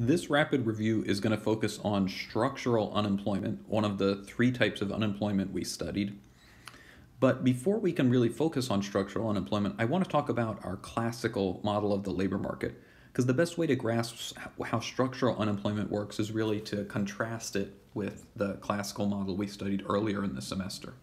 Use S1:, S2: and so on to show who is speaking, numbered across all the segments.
S1: This rapid review is going to focus on structural unemployment, one of the three types of unemployment we studied. But before we can really focus on structural unemployment, I want to talk about our classical model of the labor market. Because the best way to grasp how structural unemployment works is really to contrast it with the classical model we studied earlier in the semester.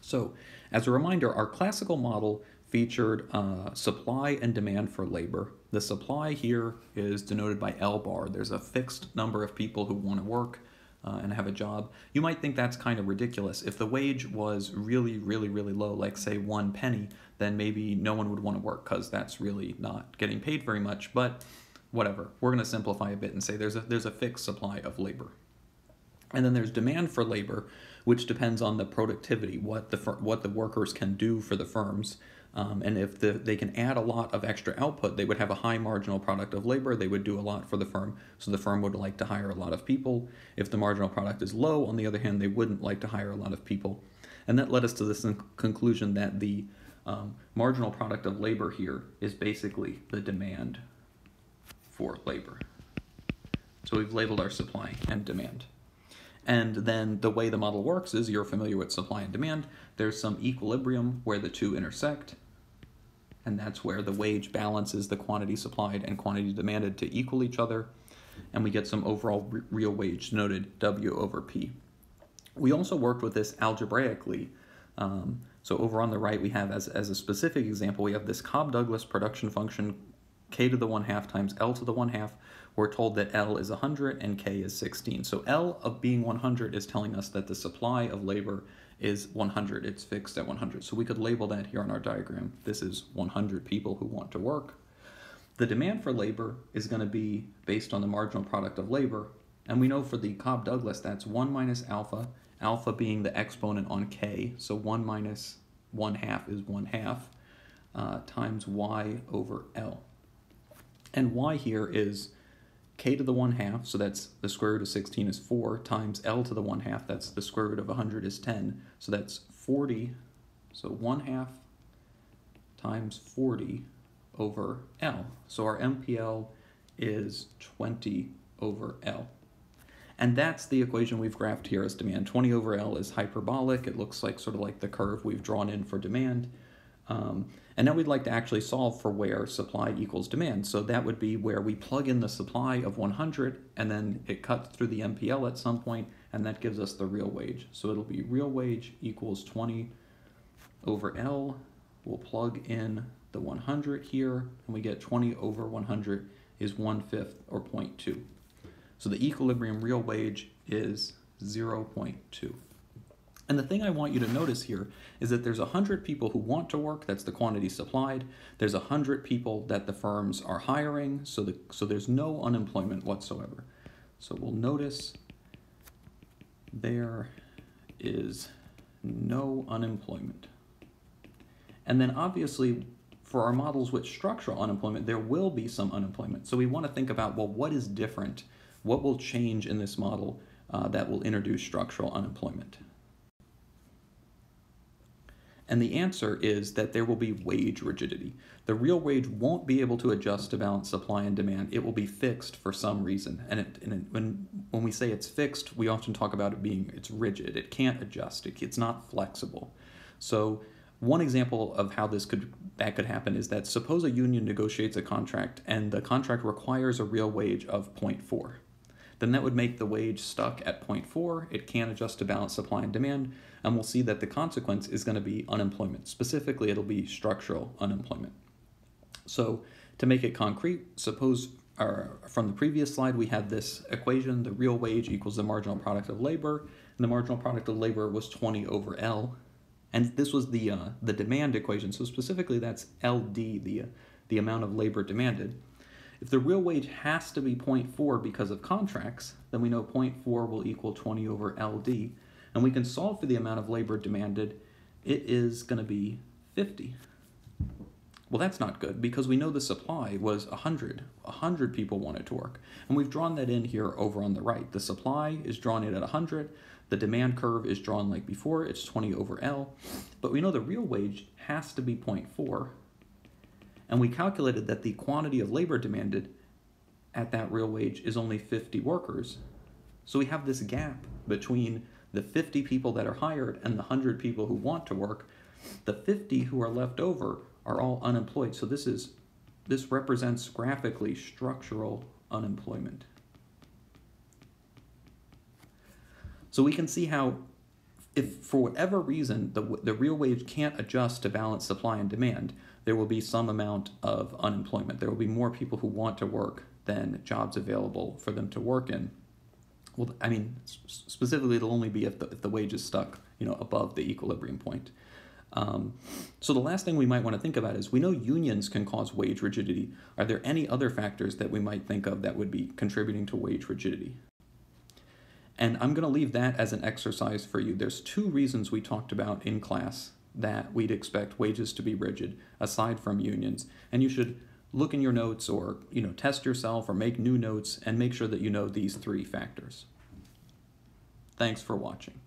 S1: So, as a reminder, our classical model featured uh, supply and demand for labor. The supply here is denoted by L bar. There's a fixed number of people who want to work uh, and have a job. You might think that's kind of ridiculous. If the wage was really, really, really low, like say one penny, then maybe no one would want to work because that's really not getting paid very much. But whatever, we're going to simplify a bit and say there's a there's a fixed supply of labor. And then there's demand for labor, which depends on the productivity, what the what the workers can do for the firms. Um, and if the, they can add a lot of extra output, they would have a high marginal product of labor. They would do a lot for the firm. So the firm would like to hire a lot of people. If the marginal product is low, on the other hand, they wouldn't like to hire a lot of people. And that led us to this conclusion that the um, marginal product of labor here is basically the demand for labor. So we've labeled our supply and demand. And then the way the model works is you're familiar with supply and demand. There's some equilibrium where the two intersect, and that's where the wage balances the quantity supplied and quantity demanded to equal each other, and we get some overall real wage noted W over P. We also worked with this algebraically. Um, so over on the right, we have as, as a specific example, we have this Cobb-Douglas production function k to the 1 half times L to the 1 half, we're told that L is 100 and K is 16. So L of being 100 is telling us that the supply of labor is 100. It's fixed at 100. So we could label that here on our diagram. This is 100 people who want to work. The demand for labor is going to be based on the marginal product of labor. And we know for the Cobb-Douglas, that's 1 minus alpha, alpha being the exponent on K. So 1 minus 1 half is 1 half uh, times Y over L. And y here is k to the 1 half, so that's the square root of 16 is 4, times l to the 1 half, that's the square root of 100 is 10. So that's 40, so 1 half times 40 over L. So our MPL is 20 over L. And that's the equation we've graphed here as demand. 20 over L is hyperbolic. It looks like sort of like the curve we've drawn in for demand. Um, and now we'd like to actually solve for where supply equals demand. So that would be where we plug in the supply of 100 and then it cuts through the MPL at some point and that gives us the real wage. So it'll be real wage equals 20 over L. We'll plug in the 100 here and we get 20 over 100 is 1 fifth or 0.2. So the equilibrium real wage is 0.2. And the thing I want you to notice here is that there's 100 people who want to work, that's the quantity supplied. There's 100 people that the firms are hiring, so, the, so there's no unemployment whatsoever. So we'll notice there is no unemployment. And then obviously for our models with structural unemployment, there will be some unemployment. So we want to think about, well, what is different? What will change in this model uh, that will introduce structural unemployment? And the answer is that there will be wage rigidity. The real wage won't be able to adjust to balance supply and demand. It will be fixed for some reason. And, it, and it, when, when we say it's fixed, we often talk about it being it's rigid. It can't adjust. It, it's not flexible. So one example of how this could that could happen is that suppose a union negotiates a contract and the contract requires a real wage of 0.4 then that would make the wage stuck at 0.4. It can't adjust to balance supply and demand, and we'll see that the consequence is going to be unemployment. Specifically, it'll be structural unemployment. So to make it concrete, suppose our, from the previous slide we had this equation, the real wage equals the marginal product of labor, and the marginal product of labor was 20 over L. And this was the, uh, the demand equation, so specifically that's LD, the, the amount of labor demanded. If the real wage has to be 0.4 because of contracts, then we know 0.4 will equal 20 over LD. And we can solve for the amount of labor demanded. It is going to be 50. Well, that's not good because we know the supply was 100. 100 people wanted to work. And we've drawn that in here over on the right. The supply is drawn in at 100. The demand curve is drawn like before. It's 20 over L. But we know the real wage has to be 0.4 and we calculated that the quantity of labor demanded at that real wage is only 50 workers. So we have this gap between the 50 people that are hired and the 100 people who want to work. The 50 who are left over are all unemployed. So this is this represents graphically structural unemployment. So we can see how if for whatever reason the, the real wage can't adjust to balance supply and demand, there will be some amount of unemployment. There will be more people who want to work than jobs available for them to work in. Well, I mean, specifically, it'll only be if the, if the wage is stuck, you know, above the equilibrium point. Um, so the last thing we might want to think about is we know unions can cause wage rigidity. Are there any other factors that we might think of that would be contributing to wage rigidity? And I'm going to leave that as an exercise for you. There's two reasons we talked about in class that we'd expect wages to be rigid aside from unions. And you should look in your notes or, you know, test yourself or make new notes and make sure that you know these three factors. Thanks for watching.